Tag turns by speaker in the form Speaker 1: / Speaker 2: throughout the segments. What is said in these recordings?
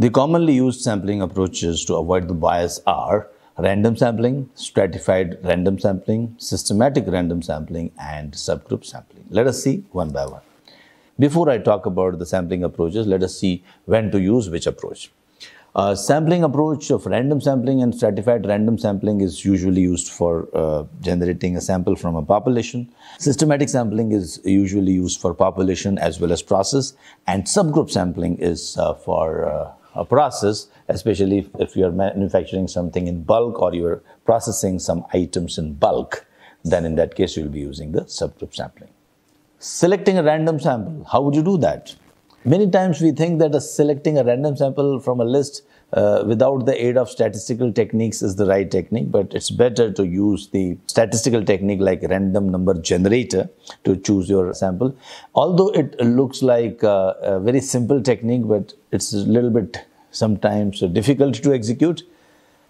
Speaker 1: The commonly used sampling approaches to avoid the bias are random sampling, stratified random sampling, systematic random sampling, and subgroup sampling. Let us see one by one. Before I talk about the sampling approaches, let us see when to use which approach. Uh, sampling approach of random sampling and stratified random sampling is usually used for uh, generating a sample from a population. Systematic sampling is usually used for population as well as process, and subgroup sampling is uh, for uh, a process, especially if, if you're manufacturing something in bulk or you're processing some items in bulk, then in that case you'll be using the subgroup sampling. Selecting a random sample, how would you do that? Many times we think that selecting a random sample from a list uh, without the aid of statistical techniques is the right technique, but it's better to use the statistical technique like random number generator to choose your sample. Although it looks like a, a very simple technique, but it's a little bit sometimes difficult to execute.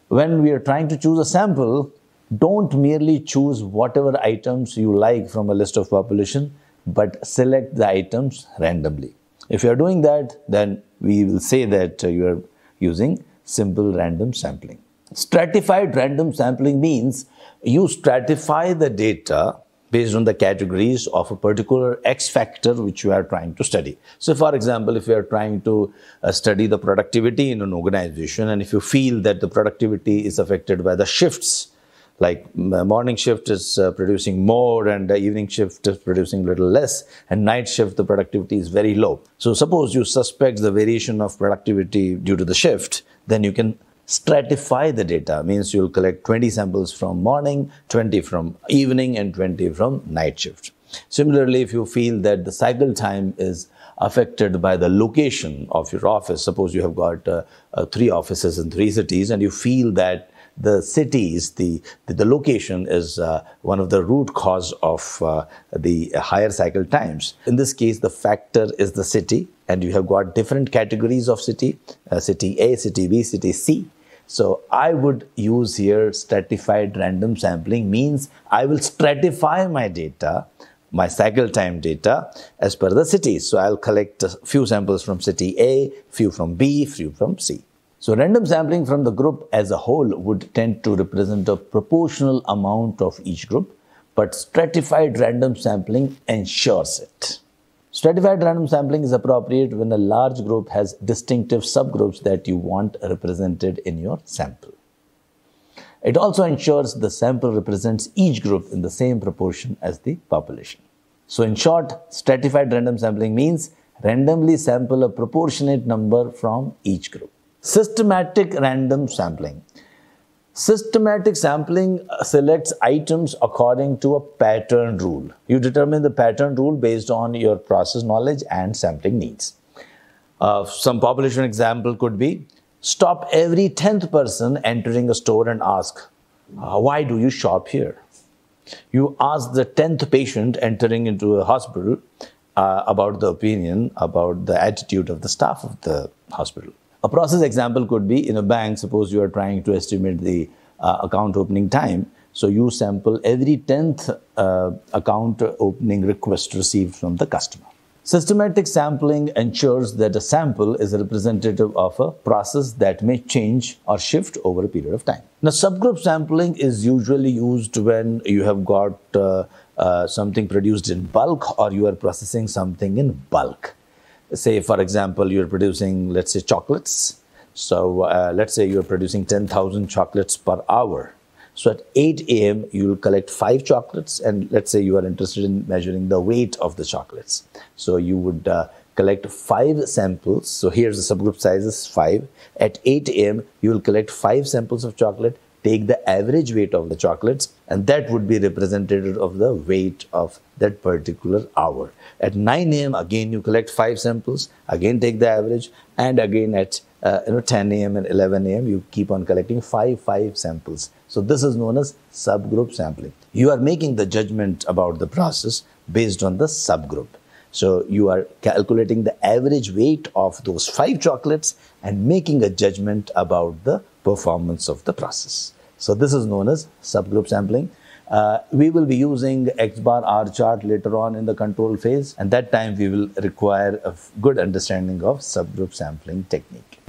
Speaker 1: When we are trying to choose a sample, don't merely choose whatever items you like from a list of population, but select the items randomly. If you are doing that, then we will say that uh, you are using simple random sampling. Stratified random sampling means you stratify the data based on the categories of a particular X factor which you are trying to study. So, for example, if you are trying to uh, study the productivity in an organization and if you feel that the productivity is affected by the shifts like morning shift is uh, producing more and evening shift is producing little less and night shift the productivity is very low. So suppose you suspect the variation of productivity due to the shift then you can stratify the data. Means you'll collect 20 samples from morning 20 from evening and 20 from night shift. Similarly if you feel that the cycle time is affected by the location of your office suppose you have got uh, uh, three offices in three cities and you feel that the cities, the, the, the location is uh, one of the root cause of uh, the higher cycle times. In this case, the factor is the city, and you have got different categories of city, uh, city A, city B, city C. So I would use here stratified random sampling means I will stratify my data my cycle time data as per the cities. So I'll collect a few samples from city A, few from B, few from C. So random sampling from the group as a whole would tend to represent a proportional amount of each group, but stratified random sampling ensures it. Stratified random sampling is appropriate when a large group has distinctive subgroups that you want represented in your sample. It also ensures the sample represents each group in the same proportion as the population. So in short, stratified random sampling means randomly sample a proportionate number from each group. Systematic random sampling. Systematic sampling selects items according to a pattern rule. You determine the pattern rule based on your process knowledge and sampling needs. Uh, some population example could be stop every 10th person entering a store and ask, uh, Why do you shop here? You ask the 10th patient entering into a hospital uh, about the opinion, about the attitude of the staff of the hospital. A process example could be in a bank, suppose you are trying to estimate the uh, account opening time. So you sample every 10th uh, account opening request received from the customer. Systematic sampling ensures that a sample is representative of a process that may change or shift over a period of time. Now, subgroup sampling is usually used when you have got uh, uh, something produced in bulk or you are processing something in bulk say for example you're producing let's say chocolates so uh, let's say you're producing 10,000 chocolates per hour so at 8 a.m. you will collect five chocolates and let's say you are interested in measuring the weight of the chocolates so you would uh, collect five samples so here's the subgroup size is five at 8 a.m. you will collect five samples of chocolate take the average weight of the chocolates and that would be representative of the weight of that particular hour. At 9 a.m. again you collect five samples, again take the average and again at uh, you know 10 a.m. and 11 a.m. you keep on collecting five five samples. So this is known as subgroup sampling. You are making the judgment about the process based on the subgroup. So you are calculating the average weight of those five chocolates and making a judgment about the performance of the process. So this is known as subgroup sampling. Uh, we will be using X bar R chart later on in the control phase and that time we will require a good understanding of subgroup sampling technique.